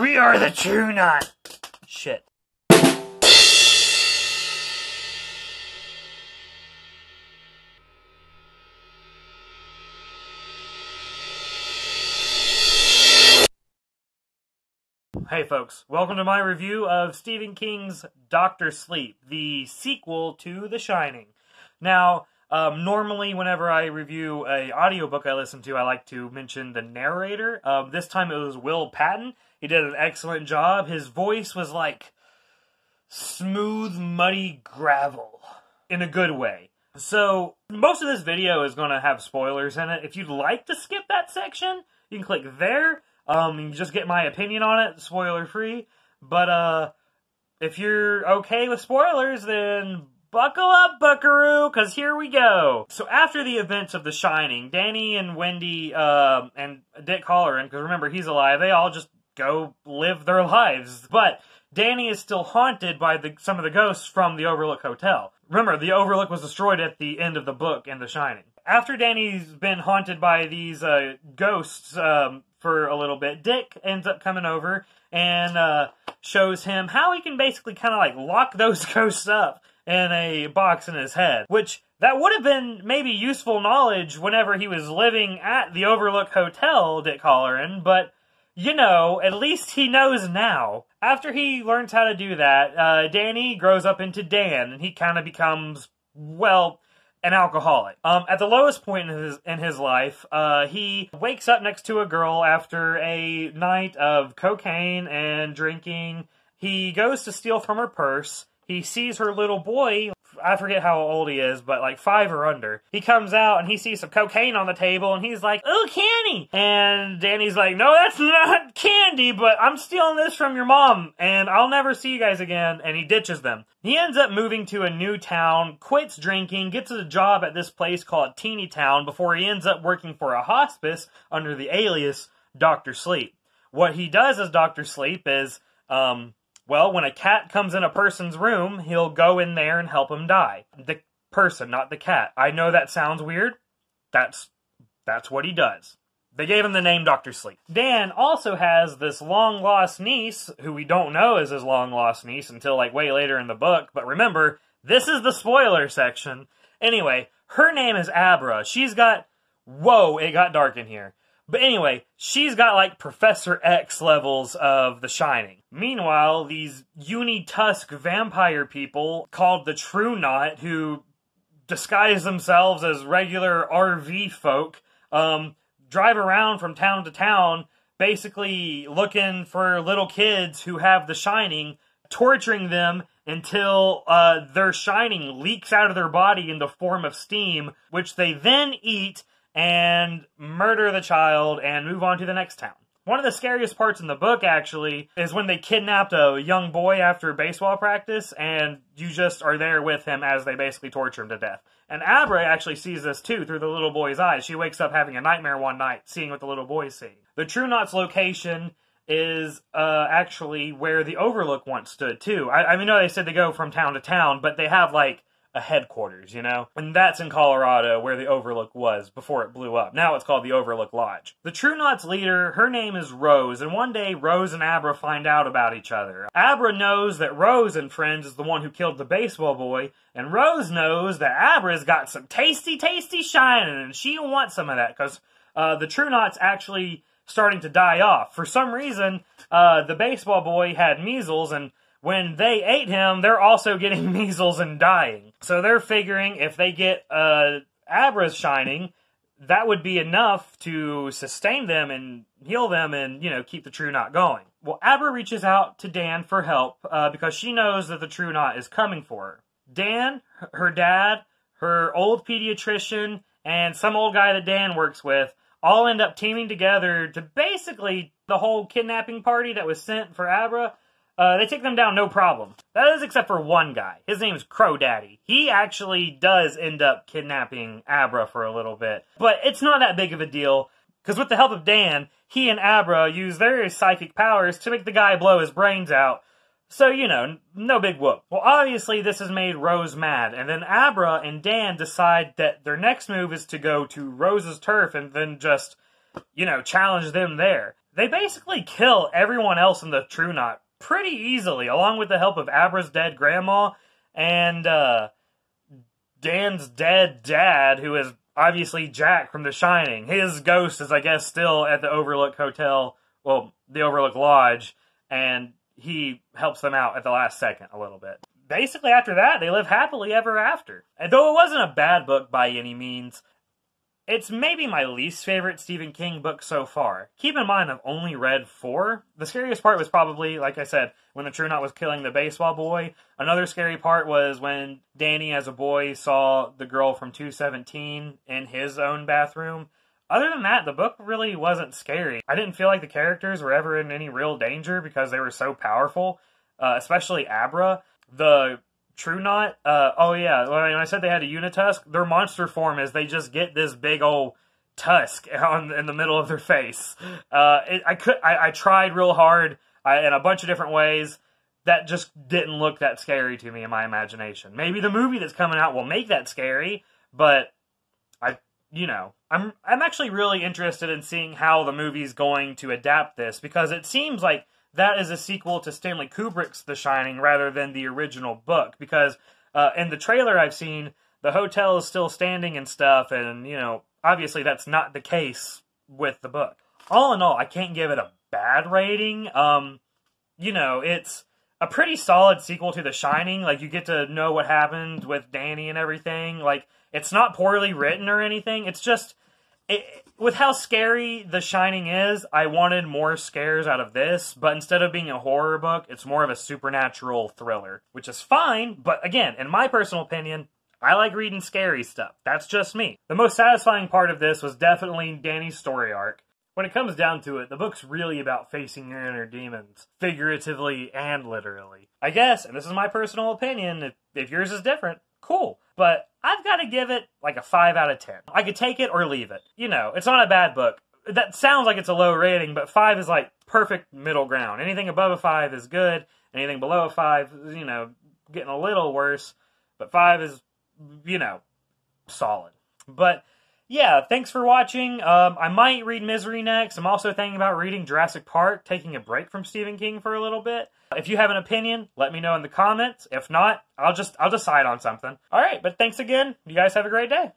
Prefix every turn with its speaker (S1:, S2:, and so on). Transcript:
S1: We are the True Knot. Shit. Hey folks, welcome to my review of Stephen King's Doctor Sleep, the sequel to The Shining. Now, um, normally whenever I review a audiobook I listen to, I like to mention the narrator. Um, this time it was Will Patton. He did an excellent job. His voice was like smooth, muddy gravel in a good way. So, most of this video is going to have spoilers in it. If you'd like to skip that section, you can click there. Um, you just get my opinion on it, spoiler free. But, uh, if you're okay with spoilers, then buckle up, buckaroo, because here we go. So after the events of The Shining, Danny and Wendy, uh, and Dick Hallorann, because remember, he's alive, they all just go live their lives. But Danny is still haunted by the, some of the ghosts from the Overlook Hotel. Remember, the Overlook was destroyed at the end of the book in The Shining. After Danny's been haunted by these uh, ghosts um, for a little bit, Dick ends up coming over and uh, shows him how he can basically kind of like lock those ghosts up in a box in his head, which that would have been maybe useful knowledge whenever he was living at the Overlook Hotel, Dick Hallorann, but you know, at least he knows now. After he learns how to do that, uh, Danny grows up into Dan, and he kind of becomes, well, an alcoholic. Um, at the lowest point in his in his life, uh, he wakes up next to a girl after a night of cocaine and drinking. He goes to steal from her purse. He sees her little boy I forget how old he is, but like five or under. He comes out and he sees some cocaine on the table and he's like, oh, candy. And Danny's like, no, that's not candy, but I'm stealing this from your mom and I'll never see you guys again. And he ditches them. He ends up moving to a new town, quits drinking, gets a job at this place called Teeny Town before he ends up working for a hospice under the alias Dr. Sleep. What he does as Dr. Sleep is, um, well, when a cat comes in a person's room, he'll go in there and help him die. The person, not the cat. I know that sounds weird. That's that's what he does. They gave him the name Dr. Sleep. Dan also has this long lost niece, who we don't know is his long lost niece until like way later in the book. But remember, this is the spoiler section. Anyway, her name is Abra. She's got. Whoa, it got dark in here. But anyway, she's got like Professor X levels of The Shining. Meanwhile, these uni-tusk vampire people called the True Knot, who disguise themselves as regular RV folk, um, drive around from town to town, basically looking for little kids who have The Shining, torturing them until uh, their shining leaks out of their body in the form of steam, which they then eat and murder the child and move on to the next town. One of the scariest parts in the book, actually, is when they kidnapped a young boy after baseball practice, and you just are there with him as they basically torture him to death. And Abra actually sees this too through the little boy's eyes. She wakes up having a nightmare one night, seeing what the little boy is seeing. The True Knot's location is uh, actually where the Overlook once stood too. I, I mean, know they said they go from town to town, but they have like a headquarters, you know? And that's in Colorado where the Overlook was before it blew up. Now it's called the Overlook Lodge. The True Knot's leader, her name is Rose, and one day Rose and Abra find out about each other. Abra knows that Rose and friends is the one who killed the baseball boy, and Rose knows that Abra's got some tasty, tasty shining, and she wants some of that, because uh, the True Knot's actually starting to die off. For some reason, uh, the baseball boy had measles, and when they ate him, they're also getting measles and dying. So they're figuring if they get uh, Abra's shining, that would be enough to sustain them and heal them and, you know, keep the True Knot going. Well, Abra reaches out to Dan for help uh, because she knows that the True Knot is coming for her. Dan, her dad, her old pediatrician, and some old guy that Dan works with all end up teaming together to basically the whole kidnapping party that was sent for Abra uh, they take them down no problem. That is except for one guy. His name is Crow Daddy. He actually does end up kidnapping Abra for a little bit. But it's not that big of a deal, because with the help of Dan, he and Abra use their psychic powers to make the guy blow his brains out. So, you know, no big whoop. Well, obviously, this has made Rose mad, and then Abra and Dan decide that their next move is to go to Rose's turf and then just, you know, challenge them there. they basically kill everyone else in the True Knot pretty easily, along with the help of Abra's dead grandma and uh, Dan's dead dad, who is obviously Jack from The Shining. His ghost is, I guess, still at the Overlook Hotel, well, the Overlook Lodge, and he helps them out at the last second a little bit. Basically, after that, they live happily ever after. And though it wasn't a bad book by any means, it's maybe my least favorite Stephen King book so far. Keep in mind, I've only read four. The scariest part was probably, like I said, when the True Knot was killing the baseball boy. Another scary part was when Danny, as a boy, saw the girl from 217 in his own bathroom. Other than that, the book really wasn't scary. I didn't feel like the characters were ever in any real danger because they were so powerful, uh, especially Abra. The True Knot. Uh, oh yeah, I said they had a Unitusk, their monster form is they just get this big old tusk on in the middle of their face. Uh, it, I could, I, I, tried real hard I, in a bunch of different ways. That just didn't look that scary to me in my imagination. Maybe the movie that's coming out will make that scary, but I, you know, I'm I'm actually really interested in seeing how the movie's going to adapt this because it seems like that is a sequel to Stanley Kubrick's The Shining rather than the original book. Because uh, in the trailer I've seen, the hotel is still standing and stuff, and you know, obviously that's not the case with the book. All in all, I can't give it a bad rating. Um, you know, it's a pretty solid sequel to The Shining. Like you get to know what happened with Danny and everything. Like it's not poorly written or anything. It's just it, with how scary The Shining is, I wanted more scares out of this, but instead of being a horror book, it's more of a supernatural thriller, which is fine, but again, in my personal opinion, I like reading scary stuff. That's just me. The most satisfying part of this was definitely Danny's story arc. When it comes down to it, the book's really about facing your inner demons, figuratively and literally. I guess, and this is my personal opinion, if, if yours is different, cool. But I've got to give it like a 5 out of 10. I could take it or leave it. You know, it's not a bad book. That sounds like it's a low rating, but 5 is like perfect middle ground. Anything above a 5 is good. Anything below a 5, you know, getting a little worse. But 5 is, you know, solid. But yeah, thanks for watching. Um, I might read Misery next. I'm also thinking about reading Jurassic Park, taking a break from Stephen King for a little bit. If you have an opinion, let me know in the comments. If not, I'll just I'll decide on something. All right, but thanks again. You guys have a great day.